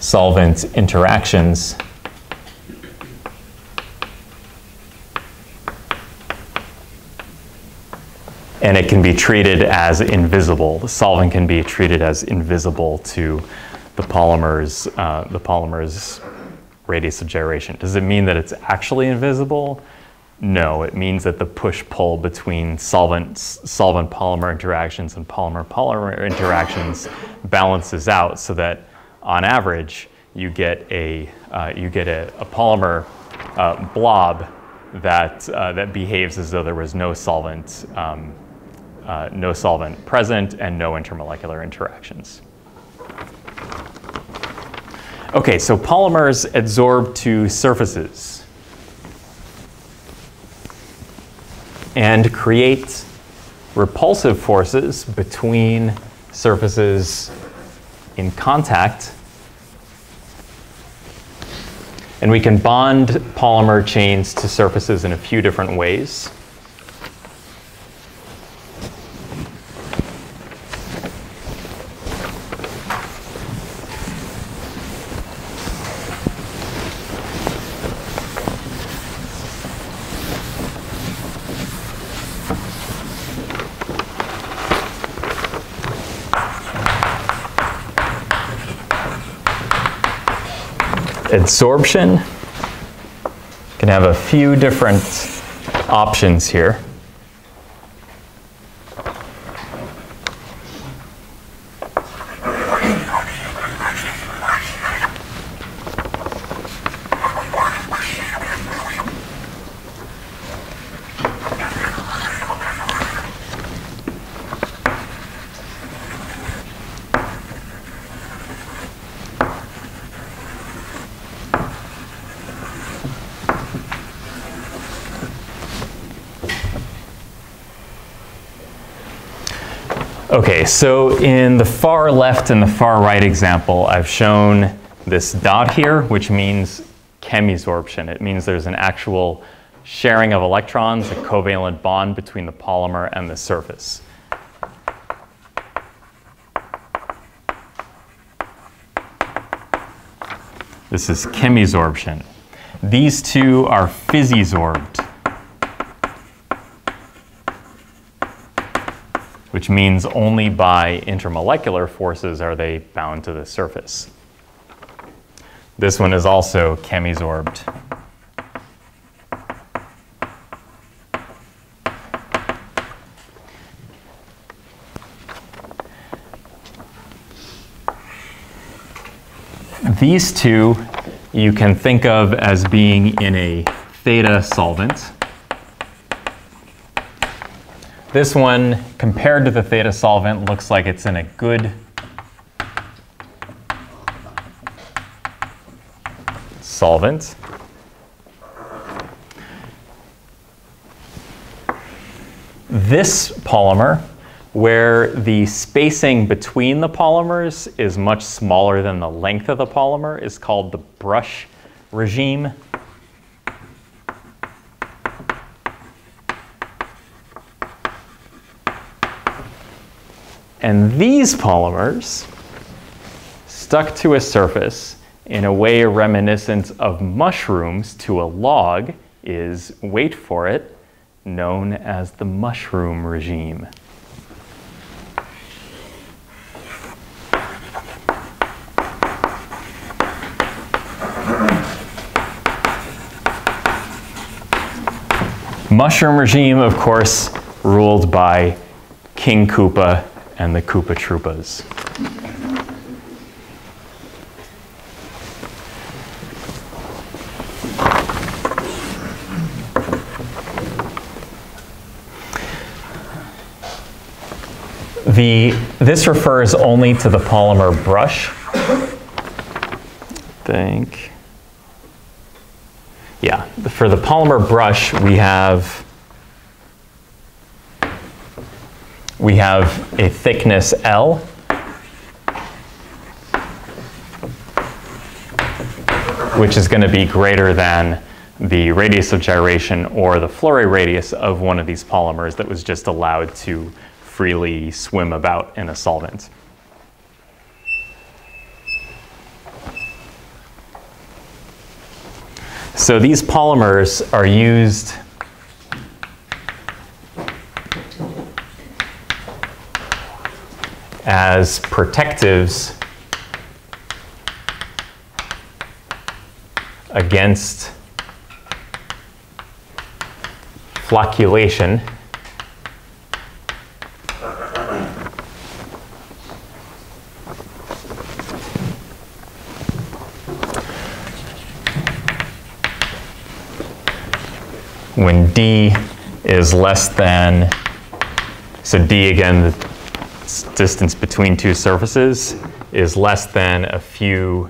S1: solvent interactions. And it can be treated as invisible. The solvent can be treated as invisible to the polymer's, uh, the polymer's radius of gyration. Does it mean that it's actually invisible? No, it means that the push-pull between solvent solvent polymer interactions and polymer polymer interactions balances out so that on average you get a uh, you get a, a polymer uh, blob that uh, that behaves as though there was no solvent um, uh, no solvent present and no intermolecular interactions. Okay, so polymers adsorb to surfaces. and create repulsive forces between surfaces in contact. And we can bond polymer chains to surfaces in a few different ways. Adsorption can have a few different options here. Okay, so in the far left and the far right example, I've shown this dot here, which means chemisorption. It means there's an actual sharing of electrons, a covalent bond between the polymer and the surface. This is chemisorption. These two are physisorbed. Which means only by intermolecular forces are they bound to the surface. This one is also chemisorbed. These two you can think of as being in a theta solvent. This one, compared to the theta solvent, looks like it's in a good solvent. This polymer, where the spacing between the polymers is much smaller than the length of the polymer, is called the brush regime. And these polymers stuck to a surface in a way reminiscent of mushrooms to a log is, wait for it, known as the mushroom regime. Mushroom regime, of course, ruled by King Koopa and the Koopa Troopas. The, this refers only to the polymer brush. Think. Yeah, for the polymer brush, we have we have a thickness L. which is going to be greater than the radius of gyration or the Flory radius of one of these polymers that was just allowed to freely swim about in a solvent. So these polymers are used as protectives against flocculation. When D is less than, so D again, distance between two surfaces is less than a few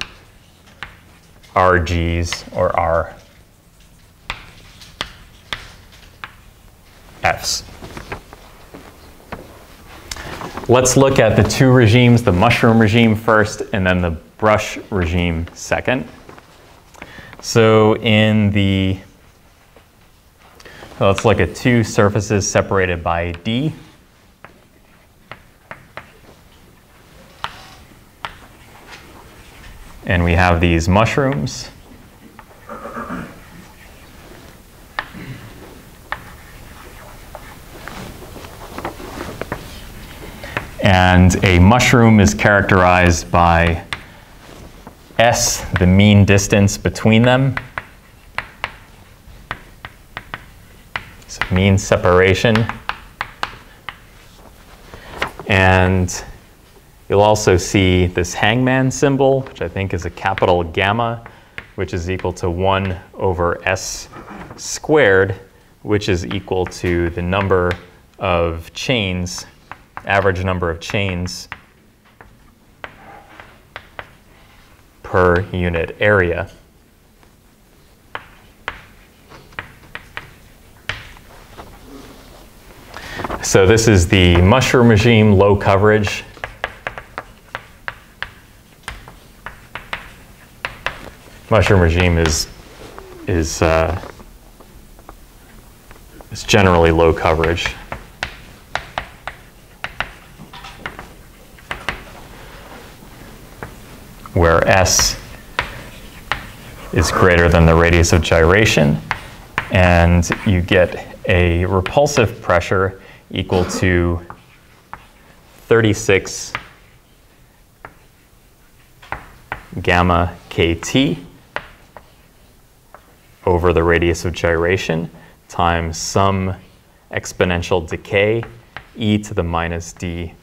S1: RGs or R Fs. Let's look at the two regimes, the mushroom regime first and then the brush regime second. So in the let's look at two surfaces separated by D. And we have these mushrooms. And a mushroom is characterized by S, the mean distance between them, So mean separation. And you'll also see this hangman symbol, which I think is a capital gamma, which is equal to 1 over s squared, which is equal to the number of chains, average number of chains per unit area. So this is the mushroom regime, low coverage. Mushroom regime is is uh, is generally low coverage. Where S is greater than the radius of gyration, and you get a repulsive pressure equal to 36 gamma kt over the radius of gyration times some exponential decay e to the minus d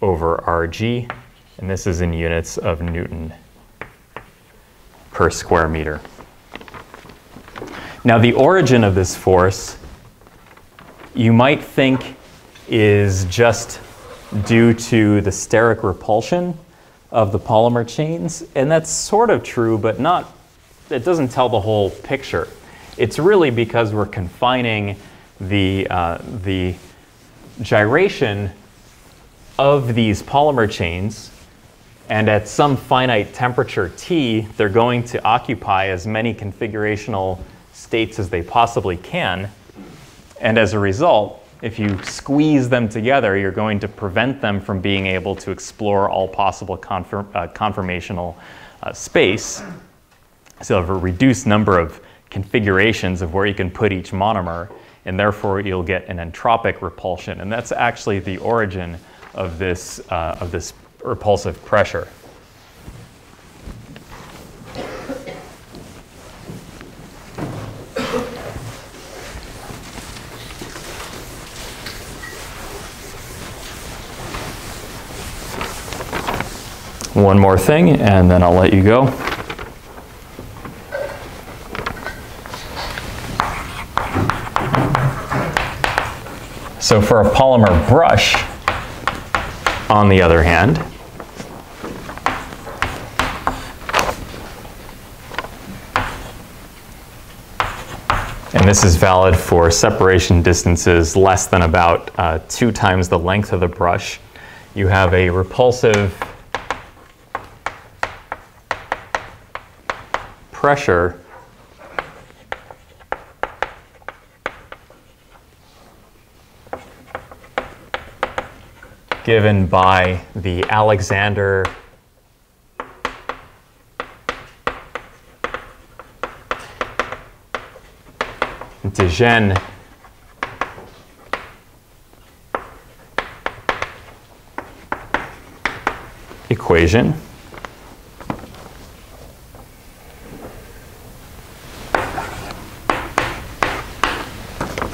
S1: over rg, and this is in units of Newton per square meter. Now the origin of this force you might think is just due to the steric repulsion of the polymer chains, and that's sort of true, but not, it doesn't tell the whole picture. It's really because we're confining the, uh, the gyration of these polymer chains, and at some finite temperature T, they're going to occupy as many configurational states as they possibly can, and as a result, if you squeeze them together, you're going to prevent them from being able to explore all possible uh, conformational uh, space. So you have a reduced number of configurations of where you can put each monomer, and therefore you'll get an entropic repulsion. And that's actually the origin of this, uh, of this repulsive pressure. one more thing and then I'll let you go. So for a polymer brush, on the other hand, and this is valid for separation distances less than about uh, two times the length of the brush, you have a repulsive pressure given by the Alexander de Gennes equation.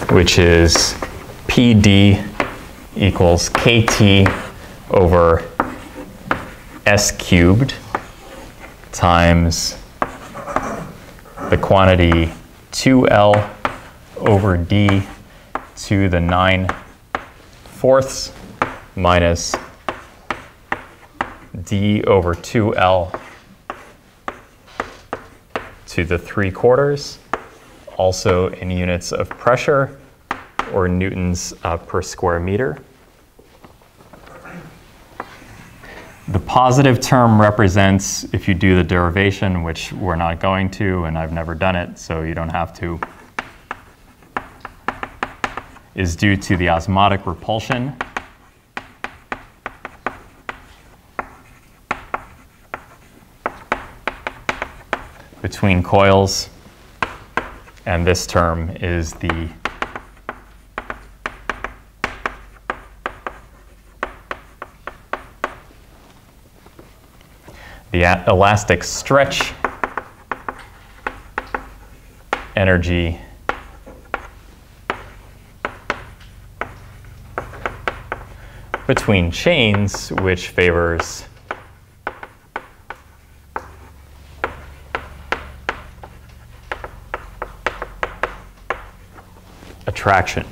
S1: which is PD equals KT over S cubed times the quantity 2L over D to the 9 fourths minus D over 2L to the 3 quarters, also in units of pressure or newtons uh, per square meter. The positive term represents, if you do the derivation, which we're not going to, and I've never done it, so you don't have to, is due to the osmotic repulsion. between coils, and this term is the the elastic stretch energy between chains, which favors attraction.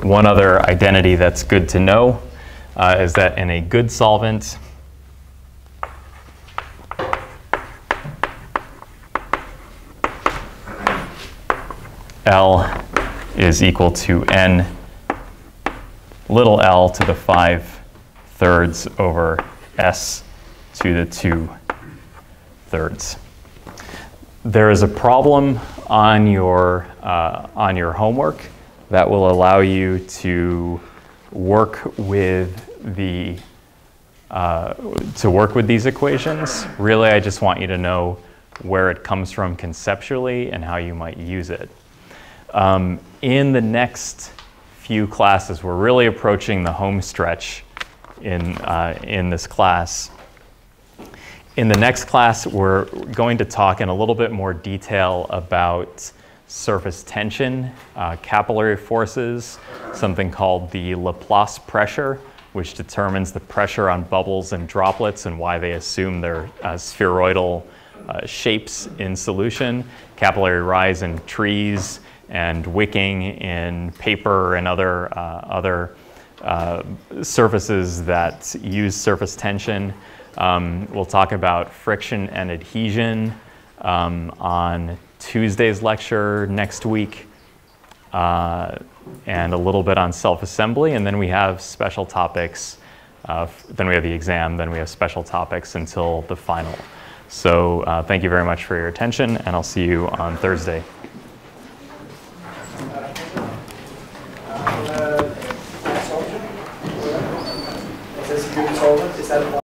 S1: One other identity that's good to know uh, is that in a good solvent, L is equal to N little l to the 5 thirds over S to the 2 thirds. There is a problem on your, uh, on your homework that will allow you to work with the uh, to work with these equations. Really, I just want you to know where it comes from conceptually and how you might use it. Um, in the next few classes, we're really approaching the home stretch in, uh, in this class. In the next class, we're going to talk in a little bit more detail about surface tension, uh, capillary forces, something called the Laplace pressure, which determines the pressure on bubbles and droplets and why they assume they're uh, spheroidal uh, shapes in solution, capillary rise in trees, and wicking in paper and other, uh, other uh, surfaces that use surface tension. Um, we'll talk about friction and adhesion um, on Tuesday's lecture next week, uh, and a little bit on self-assembly, and then we have special topics. Uh, then we have the exam, then we have special topics until the final. So uh, thank you very much for your attention, and I'll see you on Thursday.
S4: That